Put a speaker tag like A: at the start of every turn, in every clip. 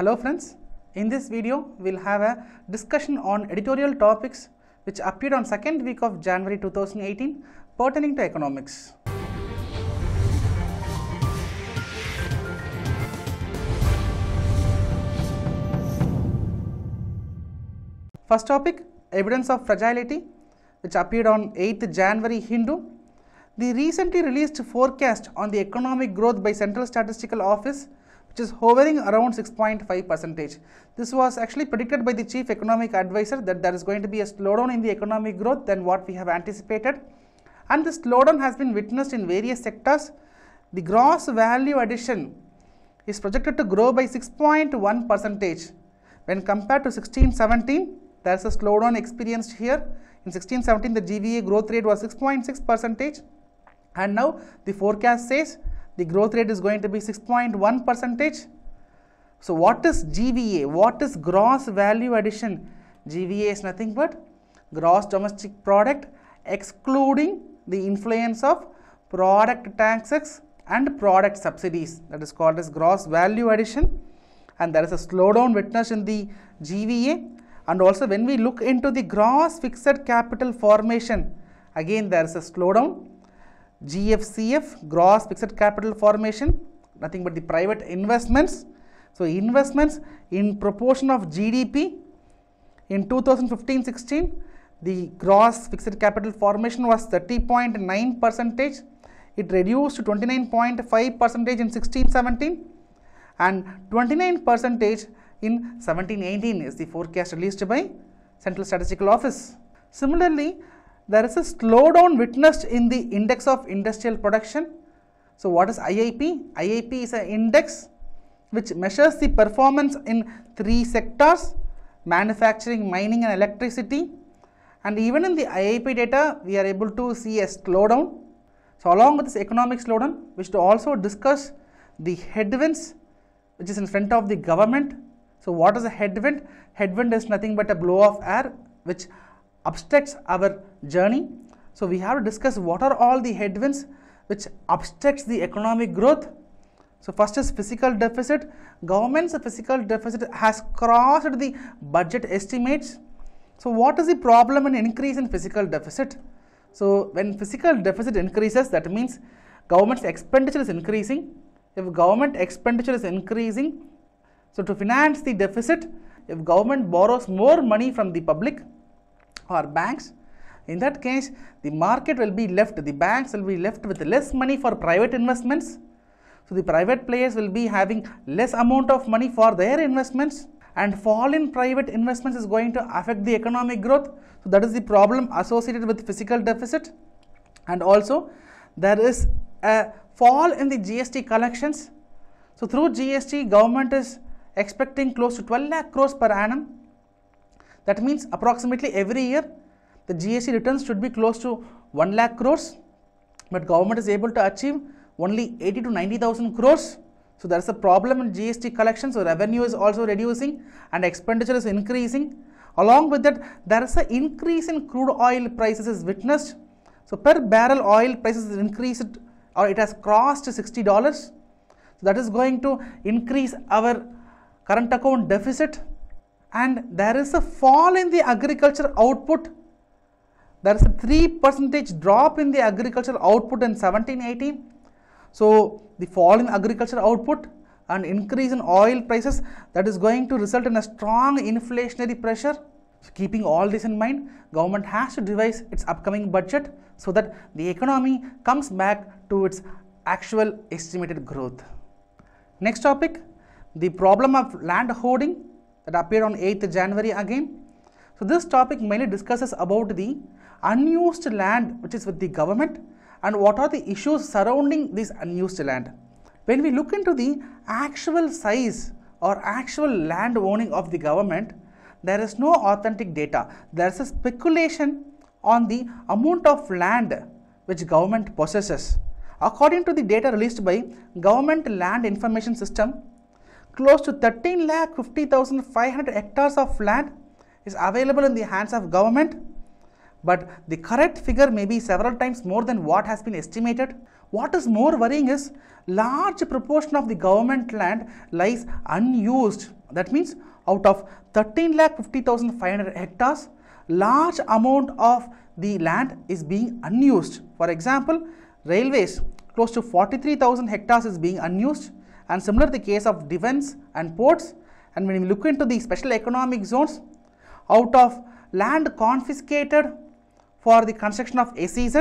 A: Hello friends, in this video we'll have a discussion on editorial topics which appeared on second week of January 2018 pertaining to economics. First topic Evidence of Fragility, which appeared on 8th January Hindu. The recently released forecast on the economic growth by Central Statistical Office, which is hovering around 6.5 percentage. This was actually predicted by the chief economic advisor that there is going to be a slowdown in the economic growth than what we have anticipated. And this slowdown has been witnessed in various sectors. The gross value addition is projected to grow by 6.1 percentage when compared to 1617 there is a slowdown experienced here in 1617 the gva growth rate was 6.6 percentage and now the forecast says the growth rate is going to be 6.1 percentage. So what is gva what is gross value addition? Gva is nothing but gross domestic product excluding the influence of product taxes and product subsidies. That is called as gross value addition. And there is a slowdown witnessed in the GVA and also when we look into the gross fixed capital formation again there is a slowdown GFCF gross fixed capital formation nothing but the private investments so investments in proportion of GDP in 2015-16 the gross fixed capital formation was 30.9 percentage it reduced to 29.5 percentage in 16-17 and 29 percentage in 17-18 is the forecast released by Central Statistical Office. Similarly, there is a slowdown witnessed in the index of industrial production. So, what is IIP? IIP is an index which measures the performance in three sectors manufacturing, mining, and electricity. And even in the IIP data, we are able to see a slowdown. So, along with this economic slowdown, we should also discuss the headwinds which is in front of the government. So, what is a headwind? Headwind is nothing but a blow of air which obstructs our journey. So, we have to discuss what are all the headwinds which obstructs the economic growth. So, first is fiscal deficit. Government's fiscal deficit has crossed the budget estimates. So, what is the problem in increase in fiscal deficit? So, when fiscal deficit increases, that means government's expenditure is increasing if government expenditure is increasing, so to finance the deficit, if government borrows more money from the public or banks, in that case, the market will be left, the banks will be left with less money for private investments. So the private players will be having less amount of money for their investments and fall in private investments is going to affect the economic growth. So that is the problem associated with fiscal deficit. And also there is a fall in the GST collections. So through GST, government is expecting close to 12 lakh crores per annum. That means approximately every year the GST returns should be close to 1 lakh crores, but government is able to achieve only 80 to 90,000 crores. So there is a problem in GST collection. So revenue is also reducing and expenditure is increasing. Along with that, there is an increase in crude oil prices is witnessed. So per barrel oil prices is increased or it has crossed $60. So that is going to increase our current account deficit and there is a fall in the agriculture output. There is a 3 percentage drop in the agricultural output in 1718. So the fall in agriculture output and increase in oil prices that is going to result in a strong inflationary pressure. So keeping all this in mind, government has to devise its upcoming budget so that the economy comes back to its actual estimated growth. Next topic, the problem of land hoarding that appeared on 8th January again. So this topic mainly discusses about the unused land which is with the government and what are the issues surrounding this unused land. When we look into the actual size or actual land owning of the government, there is no authentic data. There is a speculation on the amount of land which government possesses. According to the data released by Government Land Information System, close to 13 lakh 50,500 hectares of land is available in the hands of government but the correct figure may be several times more than what has been estimated. What is more worrying is large proportion of the government land lies unused. That means out of 13 lakh 50,500 hectares, large amount of the land is being unused. For example, railways close to 43,000 hectares is being unused and similar the case of defense and ports. And when we look into the special economic zones out of land confiscated for the construction of SEZ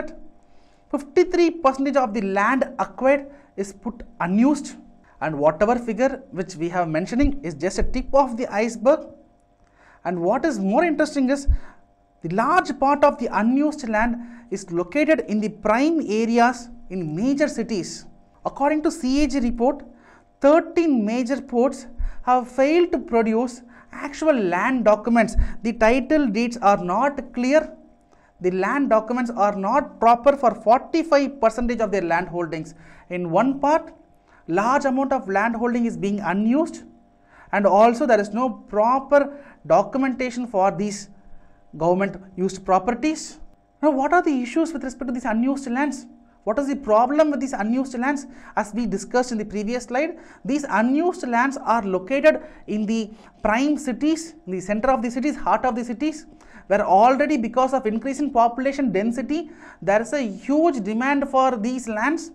A: 53 percentage of the land acquired is put unused. And whatever figure which we have mentioning is just a tip of the iceberg. And what is more interesting is the large part of the unused land is located in the prime areas in major cities. According to CAG report, 13 major ports have failed to produce actual land documents. The title deeds are not clear. The land documents are not proper for 45 percentage of their land holdings. In one part, large amount of land holding is being unused and also there is no proper documentation for these government used properties. Now, what are the issues with respect to these unused lands? What is the problem with these unused lands? As we discussed in the previous slide, these unused lands are located in the prime cities, in the center of the cities, heart of the cities, where already because of increase in population density, there is a huge demand for these lands.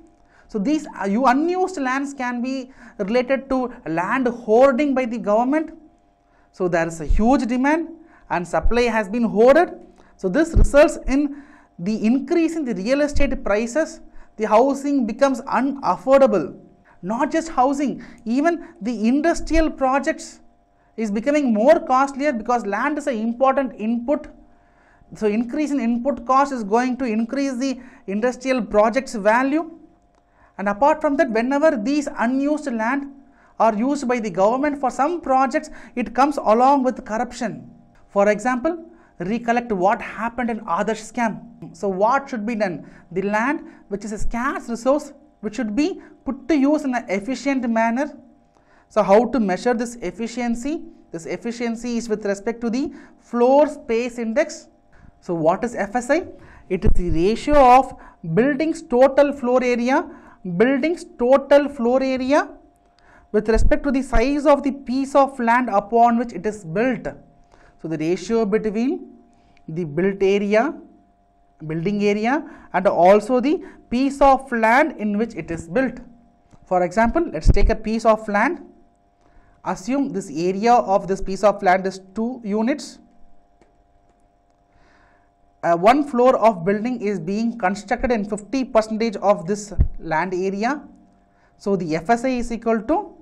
A: So, these unused lands can be related to land hoarding by the government. So, there is a huge demand and supply has been hoarded. So, this results in the increase in the real estate prices, the housing becomes unaffordable. Not just housing, even the industrial projects is becoming more costlier because land is an important input. So, increase in input cost is going to increase the industrial projects value. And apart from that, whenever these unused land are used by the government for some projects, it comes along with corruption. For example, recollect what happened in Adarsh scam. So what should be done? The land which is a scarce resource which should be put to use in an efficient manner. So how to measure this efficiency? This efficiency is with respect to the floor space index. So what is FSI? It is the ratio of buildings total floor area, buildings total floor area with respect to the size of the piece of land upon which it is built. So, the ratio between the built area, building area and also the piece of land in which it is built. For example, let us take a piece of land. Assume this area of this piece of land is 2 units. Uh, one floor of building is being constructed in 50 percentage of this land area. So, the FSI is equal to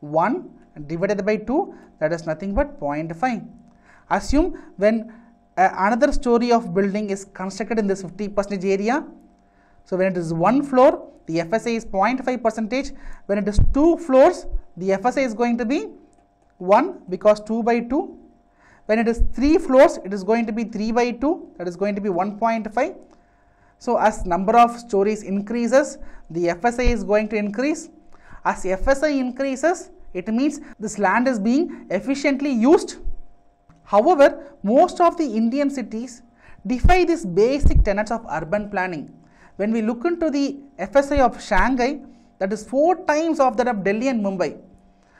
A: 1 divided by 2 that is nothing but 0.5. Assume when uh, another story of building is constructed in this 50 percentage area. So, when it is one floor, the FSI is 0.5 percentage. When it is two floors, the FSI is going to be 1 because 2 by 2. When it is 3 floors, it is going to be 3 by 2, that is going to be 1.5. So, as number of stories increases, the FSI is going to increase. As FSI increases, it means this land is being efficiently used However, most of the Indian cities defy these basic tenets of urban planning. When we look into the FSI of Shanghai, that is four times of that of Delhi and Mumbai.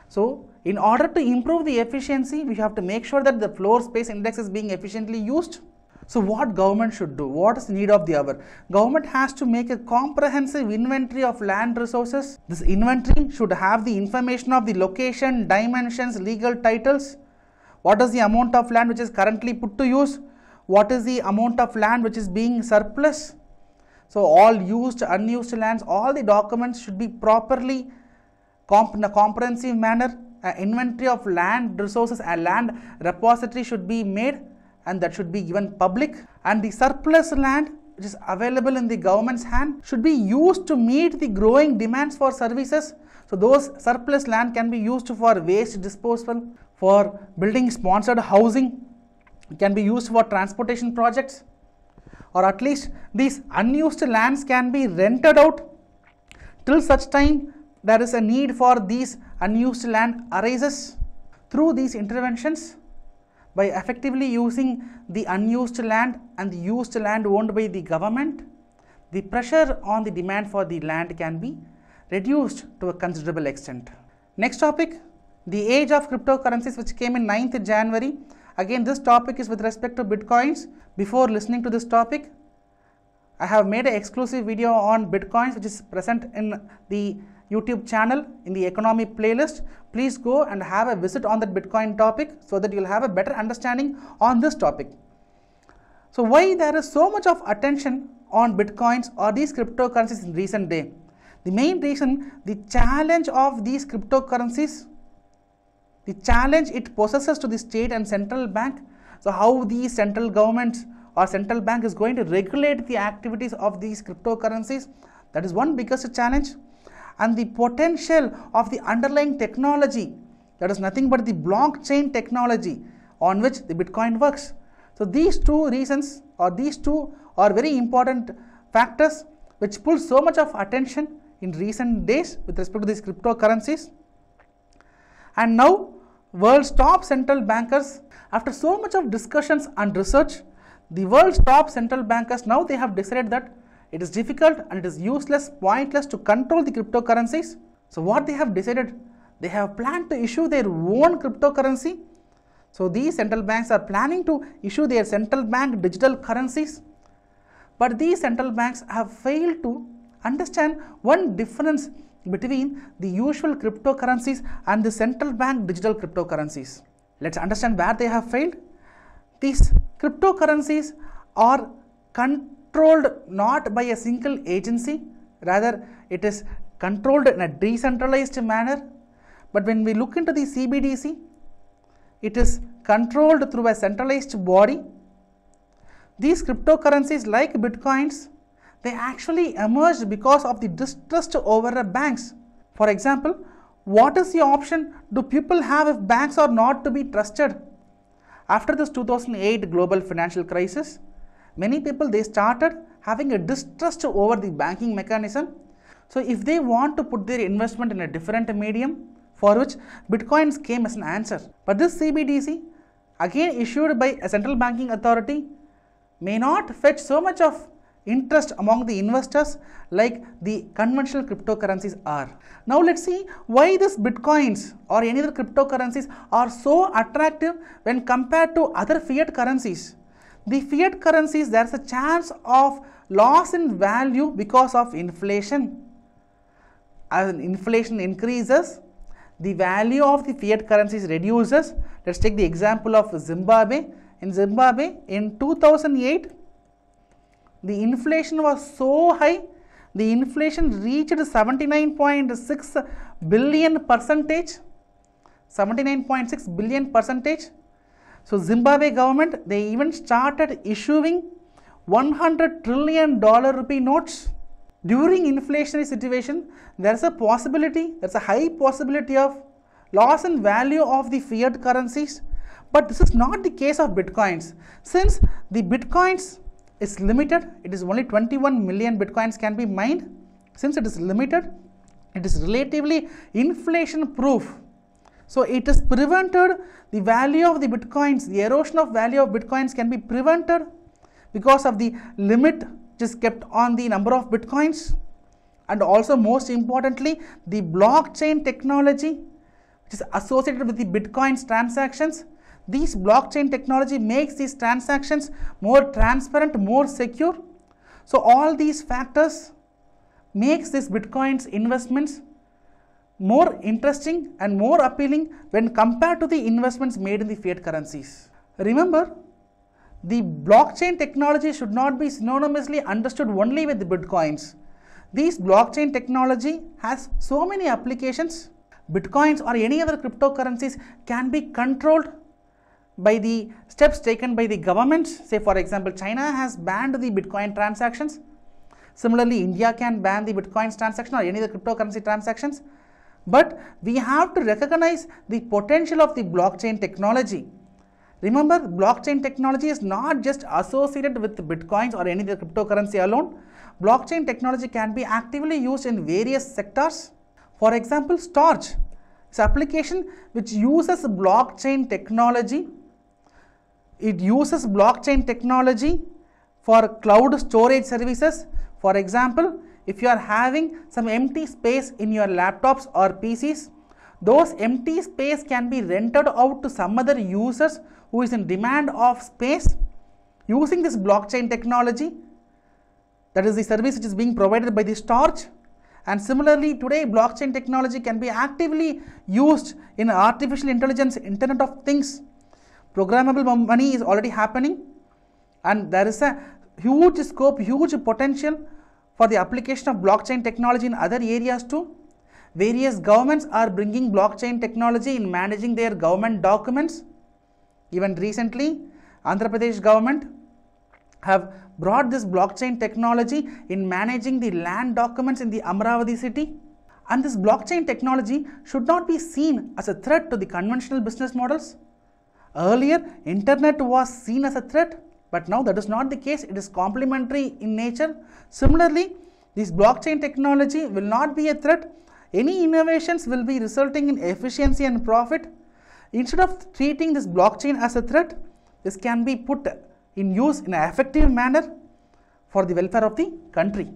A: So, in order to improve the efficiency, we have to make sure that the floor space index is being efficiently used. So, what government should do? What is the need of the hour? Government has to make a comprehensive inventory of land resources. This inventory should have the information of the location, dimensions, legal titles, what is the amount of land which is currently put to use, what is the amount of land which is being surplus. So, all used, unused lands, all the documents should be properly comp in a comprehensive manner. An inventory of land resources and land repository should be made and that should be given public and the surplus land which is available in the government's hand should be used to meet the growing demands for services. So, those surplus land can be used for waste disposal, for building sponsored housing, can be used for transportation projects or at least these unused lands can be rented out till such time there is a need for these unused land arises. Through these interventions, by effectively using the unused land and the used land owned by the government, the pressure on the demand for the land can be reduced to a considerable extent. Next topic, the age of cryptocurrencies which came in 9th January. Again, this topic is with respect to bitcoins. Before listening to this topic, I have made an exclusive video on bitcoins which is present in the YouTube channel in the economy playlist. Please go and have a visit on that Bitcoin topic so that you'll have a better understanding on this topic. So, why there is so much of attention on bitcoins or these cryptocurrencies in recent day? The main reason, the challenge of these cryptocurrencies, the challenge it possesses to the state and central bank. So, how the central government or central bank is going to regulate the activities of these cryptocurrencies. That is one biggest challenge and the potential of the underlying technology that is nothing but the blockchain technology on which the bitcoin works so these two reasons or these two are very important factors which pull so much of attention in recent days with respect to these cryptocurrencies and now world's top central bankers after so much of discussions and research the world's top central bankers now they have decided that it is difficult and it is useless, pointless to control the cryptocurrencies. So, what they have decided? They have planned to issue their own cryptocurrency. So, these central banks are planning to issue their central bank digital currencies. But these central banks have failed to understand one difference between the usual cryptocurrencies and the central bank digital cryptocurrencies. Let's understand where they have failed. These cryptocurrencies are controlled not by a single agency, rather, it is controlled in a decentralized manner. But when we look into the CBDC, it is controlled through a centralized body. These cryptocurrencies, like bitcoins, they actually emerged because of the distrust over banks. For example, what is the option do people have if banks are not to be trusted? After this 2008 global financial crisis, many people they started having a distrust over the banking mechanism so if they want to put their investment in a different medium for which bitcoins came as an answer but this cbdc again issued by a central banking authority may not fetch so much of interest among the investors like the conventional cryptocurrencies are. Now let's see why this bitcoins or any other cryptocurrencies are so attractive when compared to other fiat currencies the fiat currencies there is a chance of loss in value because of inflation. As inflation increases, the value of the fiat currencies reduces. Let's take the example of Zimbabwe. In Zimbabwe, in 2008, the inflation was so high, the inflation reached 79.6 billion percentage. 79.6 billion percentage. So Zimbabwe government they even started issuing 100 trillion dollar rupee notes. During inflationary situation there is a possibility there's a high possibility of loss in value of the fiat currencies. But this is not the case of bitcoins. Since the bitcoins is limited it is only 21 million bitcoins can be mined. Since it is limited it is relatively inflation proof so it is prevented the value of the bitcoins, the erosion of value of bitcoins can be prevented because of the limit which is kept on the number of bitcoins. And also most importantly the blockchain technology which is associated with the bitcoins transactions these blockchain technology makes these transactions more transparent more secure so all these factors makes these bitcoins investments more interesting and more appealing when compared to the investments made in the fiat currencies. Remember, the blockchain technology should not be synonymously understood only with the bitcoins. These blockchain technology has so many applications. Bitcoins or any other cryptocurrencies can be controlled by the steps taken by the governments. Say, for example, China has banned the Bitcoin transactions. Similarly, India can ban the Bitcoin transaction or any other cryptocurrency transactions but we have to recognize the potential of the blockchain technology. Remember, blockchain technology is not just associated with bitcoins or any other cryptocurrency alone. Blockchain technology can be actively used in various sectors. For example, Storj is application which uses blockchain technology it uses blockchain technology for cloud storage services. For example, if you are having some empty space in your laptops or PCs, those empty space can be rented out to some other users who is in demand of space using this blockchain technology. That is the service which is being provided by the Storj. And similarly, today blockchain technology can be actively used in artificial intelligence, Internet of Things. Programmable money is already happening, and there is a huge scope, huge potential for the application of blockchain technology in other areas too. Various governments are bringing blockchain technology in managing their government documents. Even recently, Andhra Pradesh government have brought this blockchain technology in managing the land documents in the Amaravati city. And this blockchain technology should not be seen as a threat to the conventional business models. Earlier, internet was seen as a threat, but now that is not the case. It is complementary in nature. Similarly, this blockchain technology will not be a threat. Any innovations will be resulting in efficiency and profit. Instead of treating this blockchain as a threat, this can be put in use in an effective manner for the welfare of the country.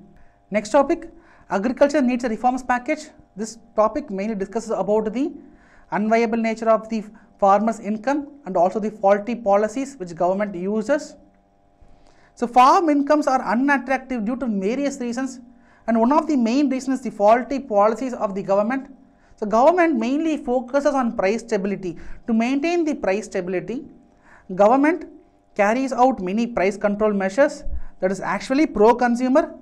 A: Next topic, agriculture needs a reforms package. This topic mainly discusses about the unviable nature of the farmers' income and also the faulty policies which government uses. So farm incomes are unattractive due to various reasons and one of the main reasons is the faulty policies of the government. So government mainly focuses on price stability. To maintain the price stability, government carries out many price control measures that is actually pro-consumer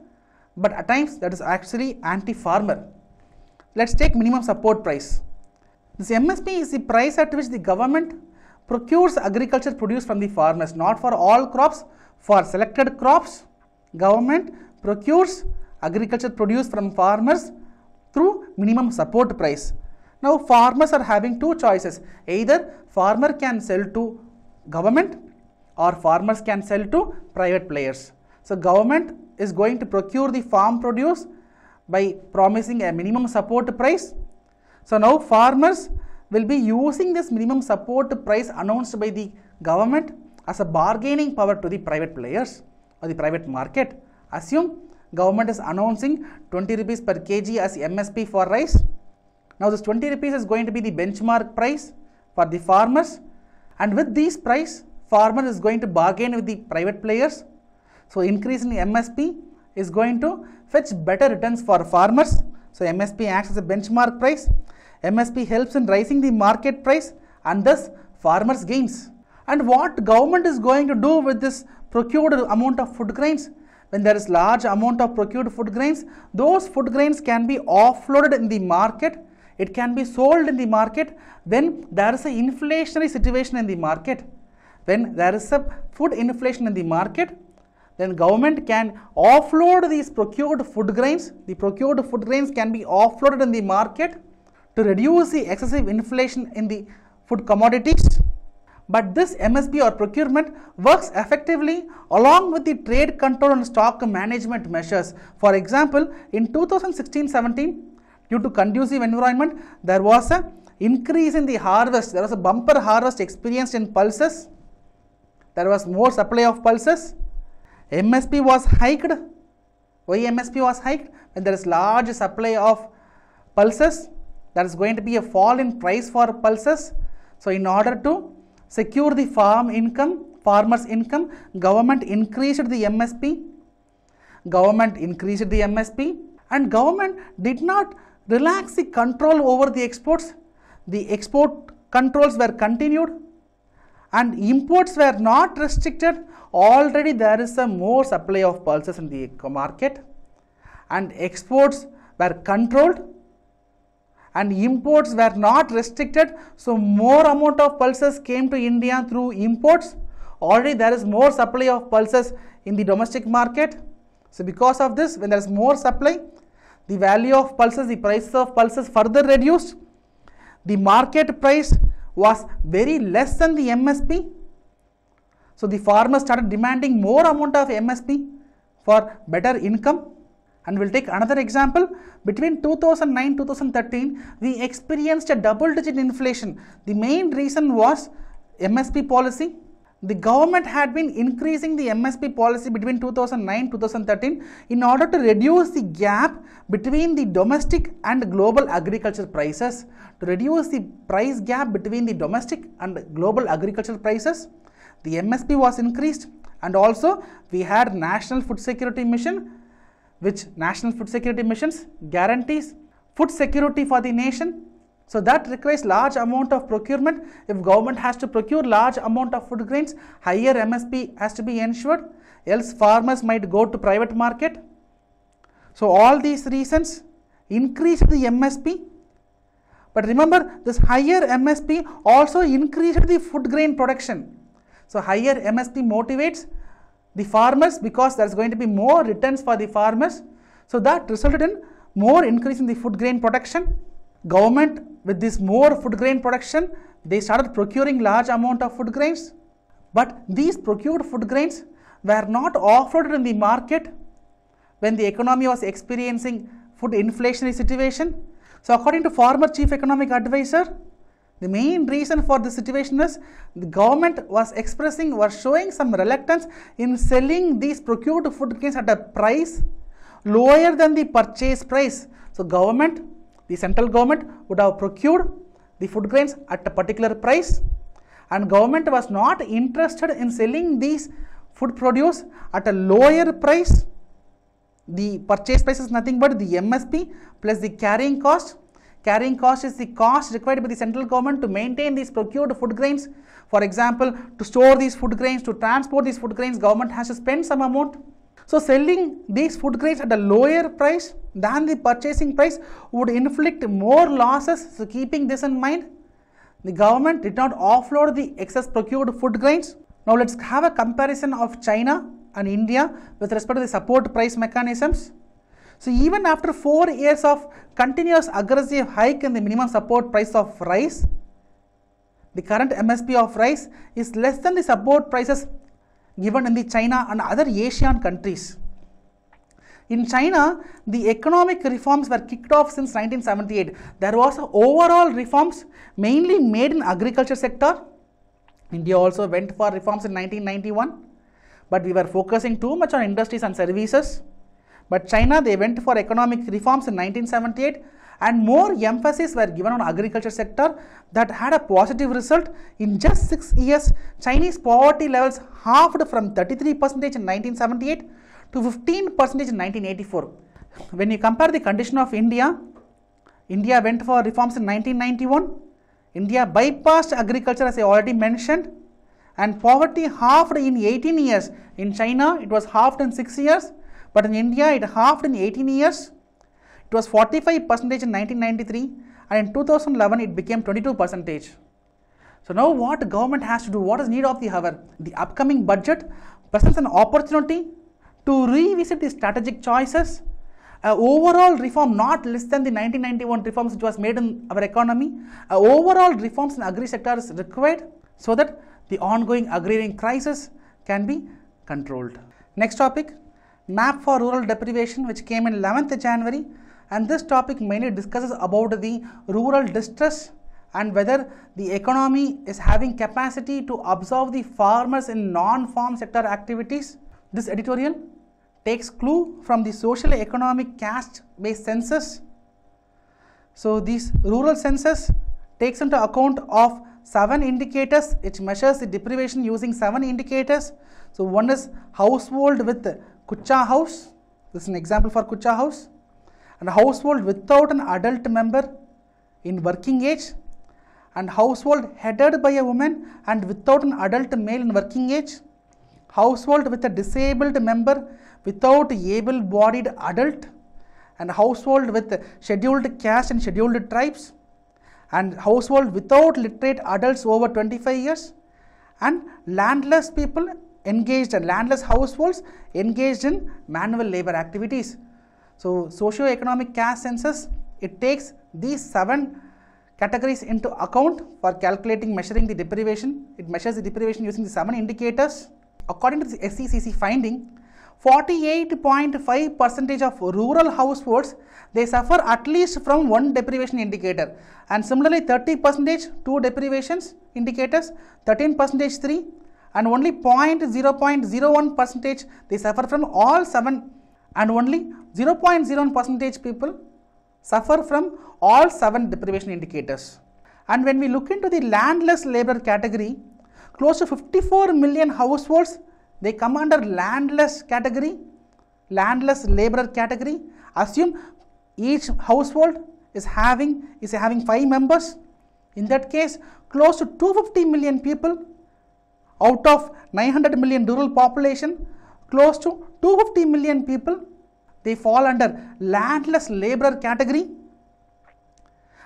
A: but at times that is actually anti-farmer. Let's take minimum support price. This MSP is the price at which the government procures agriculture produce from the farmers, not for all crops, for selected crops, government procures agriculture produce from farmers through minimum support price. Now farmers are having two choices. Either farmer can sell to government or farmers can sell to private players. So government is going to procure the farm produce by promising a minimum support price. So now farmers will be using this minimum support price announced by the government as a bargaining power to the private players or the private market. Assume government is announcing 20 rupees per kg as MSP for rice. Now this 20 rupees is going to be the benchmark price for the farmers and with this price farmer is going to bargain with the private players. So increase in MSP is going to fetch better returns for farmers. So MSP acts as a benchmark price. MSP helps in raising the market price and thus farmers gains. And what government is going to do with this procured amount of food grains? When there is large amount of procured food grains, those food grains can be offloaded in the market. It can be sold in the market when there is a inflationary situation in the market. When there is a food inflation in the market, then government can offload these procured food grains. The procured food grains can be offloaded in the market to reduce the excessive inflation in the food commodities. But this MSP or procurement works effectively along with the trade control and stock management measures. For example, in 2016-17, due to conducive environment, there was a increase in the harvest. There was a bumper harvest experienced in pulses. There was more supply of pulses. MSP was hiked. Why MSP was hiked? When there is large supply of pulses, there is going to be a fall in price for pulses. So, in order to secure the farm income, farmers' income, government increased the MSP. Government increased the MSP, and government did not relax the control over the exports. The export controls were continued, and imports were not restricted. Already there is a more supply of pulses in the market, and exports were controlled and imports were not restricted. So, more amount of pulses came to India through imports. Already there is more supply of pulses in the domestic market. So, because of this, when there is more supply, the value of pulses, the prices of pulses further reduced. The market price was very less than the MSP. So, the farmers started demanding more amount of MSP for better income and we'll take another example. Between 2009 2013, we experienced a double digit inflation. The main reason was MSP policy. the government had been increasing the MSP policy between 2009 2013 in order to reduce the gap between the domestic and global agriculture prices. To reduce the price gap between the domestic and global agricultural prices, the MSP was increased and also we had National Food Security Mission which National Food Security Missions guarantees food security for the nation so that requires large amount of procurement. If government has to procure large amount of food grains, higher MSP has to be ensured. Else farmers might go to private market. So all these reasons increase the MSP. But remember this higher MSP also increased the food grain production. So higher MSP motivates the farmers because there is going to be more returns for the farmers. So that resulted in more increase in the food grain production. Government with this more food grain production, they started procuring large amount of food grains. But these procured food grains were not offered in the market when the economy was experiencing food inflationary situation. So according to former chief economic advisor, the main reason for the situation is the government was expressing, was showing some reluctance in selling these procured food grains at a price lower than the purchase price. So government the central government would have procured the food grains at a particular price and government was not interested in selling these food produce at a lower price. The purchase price is nothing but the MSP plus the carrying cost. Carrying cost is the cost required by the central government to maintain these procured food grains. For example, to store these food grains, to transport these food grains, government has to spend some amount. So selling these food grains at a lower price than the purchasing price would inflict more losses. So keeping this in mind, the government did not offload the excess procured food grains. Now let's have a comparison of China and India with respect to the support price mechanisms. So even after 4 years of continuous aggressive hike in the minimum support price of rice, the current MSP of rice is less than the support prices given in the China and other Asian countries. In China, the economic reforms were kicked off since 1978. There was overall reforms mainly made in agriculture sector. India also went for reforms in 1991, but we were focusing too much on industries and services. But China, they went for economic reforms in 1978 and more emphasis were given on agriculture sector that had a positive result. In just 6 years, Chinese poverty levels halved from 33 percent in 1978 to 15 percent in 1984. When you compare the condition of India, India went for reforms in 1991. India bypassed agriculture as I already mentioned and poverty halved in 18 years. In China, it was halved in 6 years, but in India, it halved in 18 years. It was 45 percentage in 1993 and in 2011 it became 22 percentage. So now what government has to do, what is need of the hour? The upcoming budget presents an opportunity to revisit the strategic choices, overall reform not less than the 1991 reforms which was made in our economy, overall reforms in agri sector is required so that the ongoing agrarian crisis can be controlled. Next topic, map for rural deprivation which came in 11th January and this topic mainly discusses about the rural distress and whether the economy is having capacity to absorb the farmers in non-farm sector activities. This editorial takes clue from the social economic caste based census. So these rural census takes into account of seven indicators it measures the deprivation using seven indicators. So one is household with kucha house. This is an example for kucha house. And household without an adult member in working age. And household headed by a woman and without an adult male in working age. Household with a disabled member without able bodied adult. And household with scheduled caste and scheduled tribes. And household without literate adults over 25 years. And landless people engaged in landless households engaged in manual labor activities so socio-economic caste census, it takes these seven categories into account for calculating measuring the deprivation. It measures the deprivation using the seven indicators. According to the SECC finding, 48.5 percentage of rural households they suffer at least from one deprivation indicator and similarly 30 percentage two deprivations indicators 13 percentage three and only 0.001 percentage they suffer from all seven and only 0.01 percentage people suffer from all seven deprivation indicators. And when we look into the landless labor category, close to 54 million households they come under landless category, landless laborer category. Assume each household is having is having five members. In that case, close to 250 million people out of 900 million rural population, close to 250 million people they fall under landless laborer category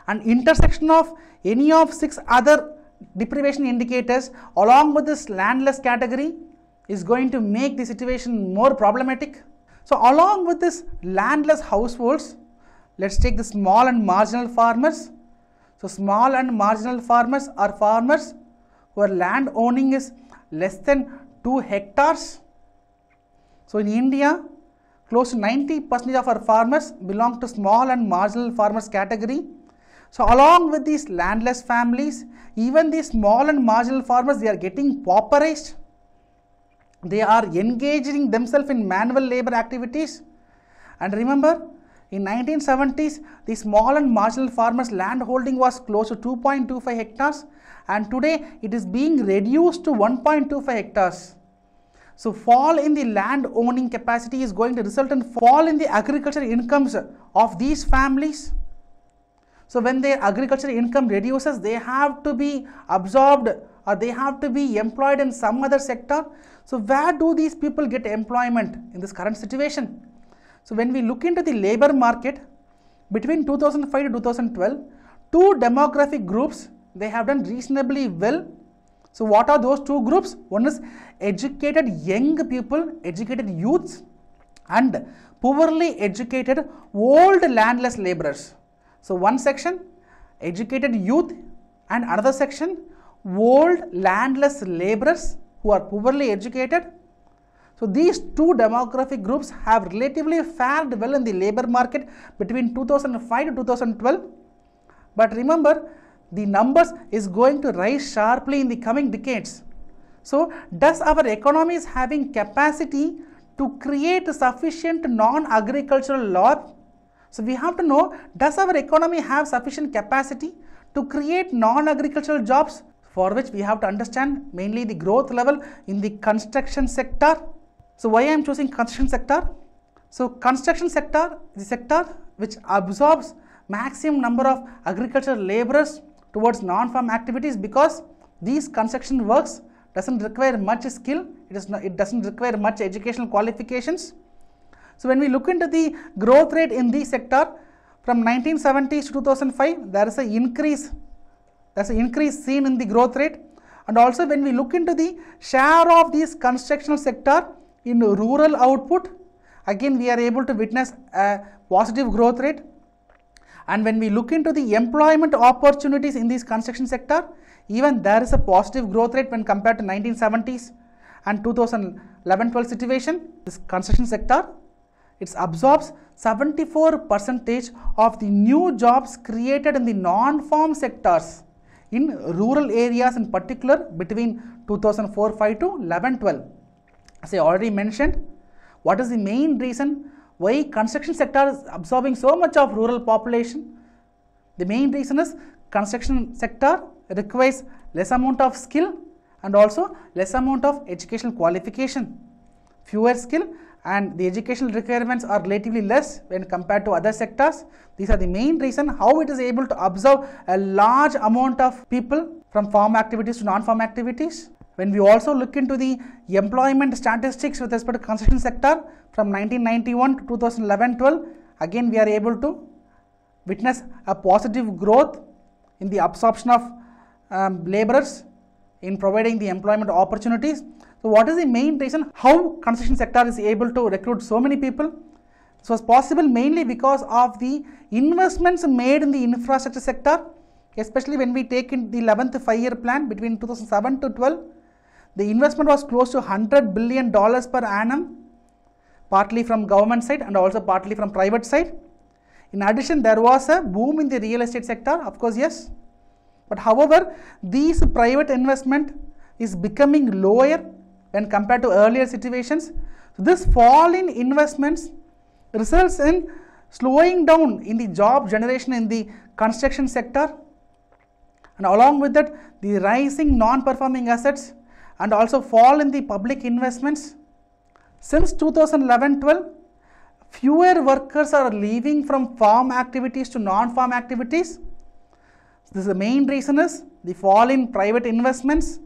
A: and intersection of any of six other deprivation indicators along with this landless category is going to make the situation more problematic. So along with this landless households, let's take the small and marginal farmers. So small and marginal farmers are farmers where land owning is less than 2 hectares. So in India, close to 90% of our farmers belong to small and marginal farmers category. So along with these landless families, even these small and marginal farmers, they are getting pauperized. They are engaging themselves in manual labor activities. And remember, in 1970s, the small and marginal farmers land holding was close to 2.25 hectares and today it is being reduced to 1.25 hectares. So fall in the land owning capacity is going to result in fall in the agricultural incomes of these families. So when their agricultural income reduces, they have to be absorbed or they have to be employed in some other sector. So where do these people get employment in this current situation? So when we look into the labor market between 2005 to 2012, two demographic groups they have done reasonably well. So what are those two groups? One is educated young people, educated youths and poorly educated old landless laborers. So one section educated youth and another section old landless laborers who are poorly educated. So these two demographic groups have relatively fared well in the labor market between 2005 to 2012. But remember the numbers is going to rise sharply in the coming decades. So does our economy is having capacity to create sufficient non-agricultural law? So we have to know does our economy have sufficient capacity to create non-agricultural jobs for which we have to understand mainly the growth level in the construction sector. So why I am choosing construction sector? So construction sector is the sector which absorbs maximum number of agricultural laborers towards non-farm activities because these construction works doesn't require much skill, it, is not, it doesn't require much educational qualifications. So when we look into the growth rate in this sector from 1970s to 2005, there is an increase there's an increase seen in the growth rate. And also when we look into the share of this construction sector in rural output again we are able to witness a positive growth rate and when we look into the employment opportunities in this construction sector even there is a positive growth rate when compared to 1970s and 2011-12 situation this construction sector it absorbs 74 percentage of the new jobs created in the non-farm sectors in rural areas in particular between 2004-5 to 11-12. As I already mentioned, what is the main reason why construction sector is absorbing so much of rural population? The main reason is construction sector requires less amount of skill and also less amount of educational qualification. Fewer skill and the educational requirements are relatively less when compared to other sectors. These are the main reason how it is able to absorb a large amount of people from farm activities to non-farm activities. When we also look into the employment statistics with respect to construction sector from 1991 to 2011-12, again we are able to witness a positive growth in the absorption of um, laborers in providing the employment opportunities so what is the main reason how construction sector is able to recruit so many people? This was possible mainly because of the investments made in the infrastructure sector, especially when we take in the 11th five-year plan between 2007 to 12. The investment was close to 100 billion dollars per annum, partly from government side and also partly from private side. In addition, there was a boom in the real estate sector, of course, yes. But however, these private investment is becoming lower when compared to earlier situations. So this fall in investments results in slowing down in the job generation in the construction sector and along with that the rising non-performing assets and also fall in the public investments. Since 2011-12, fewer workers are leaving from farm activities to non-farm activities. This is the main reason is the fall in private investments,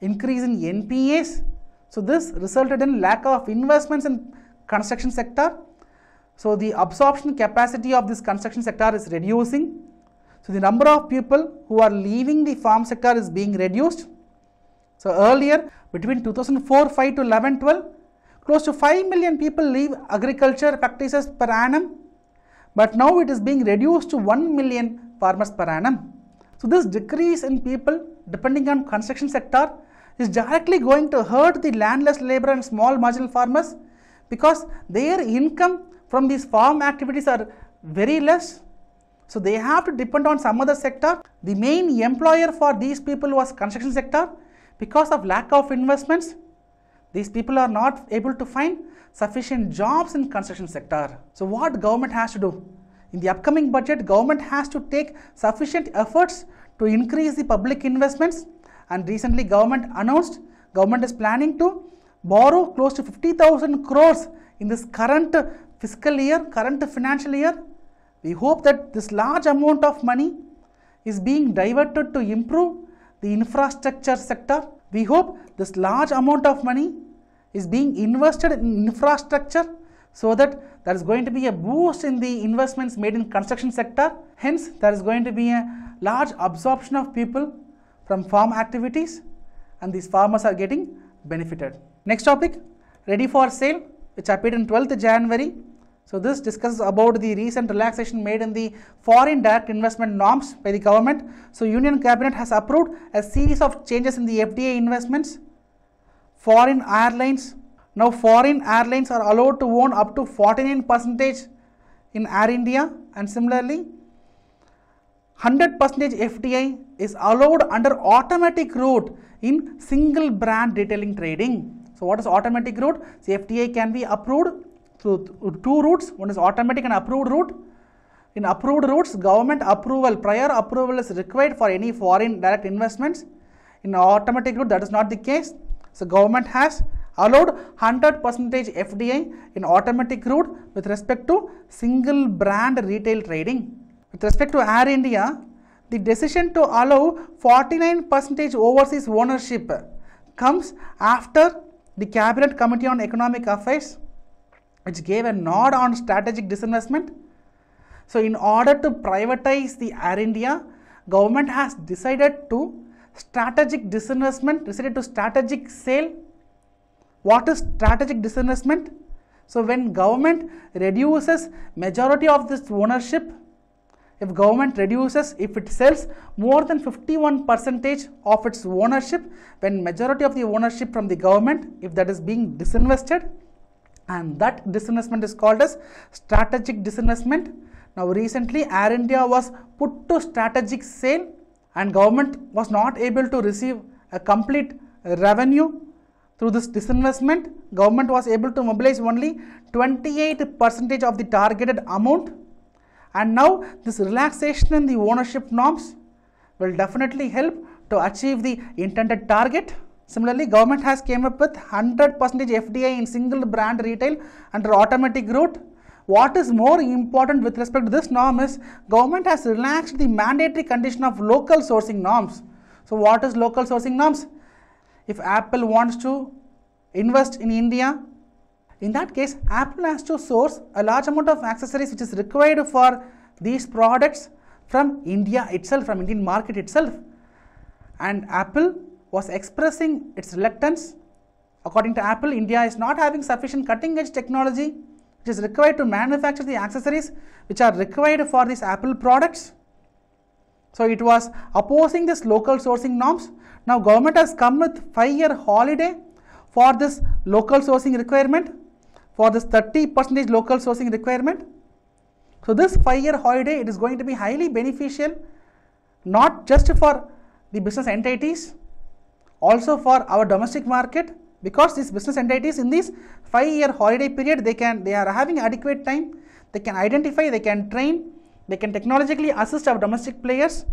A: increase in NPAs. So this resulted in lack of investments in construction sector. So the absorption capacity of this construction sector is reducing. So the number of people who are leaving the farm sector is being reduced. So earlier between 2004-5 to 11-12, close to 5 million people leave agriculture practices per annum. But now it is being reduced to 1 million farmers per annum. So this decrease in people depending on construction sector is directly going to hurt the landless labor and small marginal farmers because their income from these farm activities are very less. So they have to depend on some other sector. The main employer for these people was construction sector because of lack of investments. These people are not able to find sufficient jobs in construction sector. So what government has to do? In the upcoming budget, government has to take sufficient efforts to increase the public investments and recently government announced government is planning to borrow close to 50,000 crores in this current fiscal year, current financial year. We hope that this large amount of money is being diverted to improve the infrastructure sector. We hope this large amount of money is being invested in infrastructure so that there is going to be a boost in the investments made in construction sector. Hence, there is going to be a large absorption of people from farm activities and these farmers are getting benefited. Next topic, ready for sale which appeared in 12th January. So this discusses about the recent relaxation made in the foreign direct investment norms by the government. So Union Cabinet has approved a series of changes in the FDI investments. Foreign airlines, now foreign airlines are allowed to own up to 49 percentage in Air India and similarly 100 percentage FDI is allowed under automatic route in single brand detailing trading. So what is automatic route? So FDI can be approved through two routes. One is automatic and approved route. In approved routes, government approval, prior approval is required for any foreign direct investments. In automatic route, that is not the case. So government has allowed 100 percentage FDI in automatic route with respect to single brand retail trading. With respect to Air India, the decision to allow 49 percentage overseas ownership comes after the Cabinet Committee on Economic Affairs which gave a nod on strategic disinvestment. So in order to privatize the Air India, government has decided to strategic disinvestment, decided to strategic sale. What is strategic disinvestment? So when government reduces majority of this ownership, if government reduces, if it sells more than 51 percentage of its ownership, when majority of the ownership from the government, if that is being disinvested, and that disinvestment is called as strategic disinvestment. Now recently Air India was put to strategic sale and government was not able to receive a complete revenue through this disinvestment. Government was able to mobilize only 28 percentage of the targeted amount and now this relaxation in the ownership norms will definitely help to achieve the intended target. Similarly, government has came up with 100% FDI in single brand retail under automatic route. What is more important with respect to this norm is government has relaxed the mandatory condition of local sourcing norms. So what is local sourcing norms? If Apple wants to invest in India, in that case, Apple has to source a large amount of accessories which is required for these products from India itself, from Indian market itself. And Apple was expressing its reluctance. According to Apple, India is not having sufficient cutting edge technology which is required to manufacture the accessories which are required for these Apple products. So it was opposing this local sourcing norms. Now government has come with 5 year holiday for this local sourcing requirement for this 30 percentage local sourcing requirement. So this 5 year holiday it is going to be highly beneficial not just for the business entities also for our domestic market because these business entities in this 5 year holiday period they can they are having adequate time. They can identify they can train they can technologically assist our domestic players.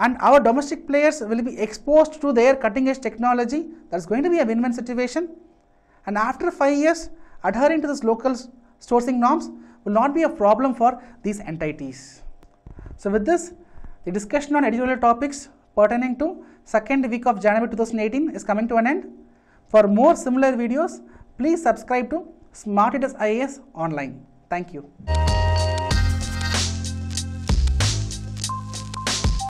A: And our domestic players will be exposed to their cutting edge technology that's going to be a win-win situation. And after 5 years adhering to this local sourcing norms will not be a problem for these entities. So with this the discussion on editorial topics pertaining to second week of January 2018 is coming to an end. For more similar videos, please subscribe to Smart IAS Online. Thank you.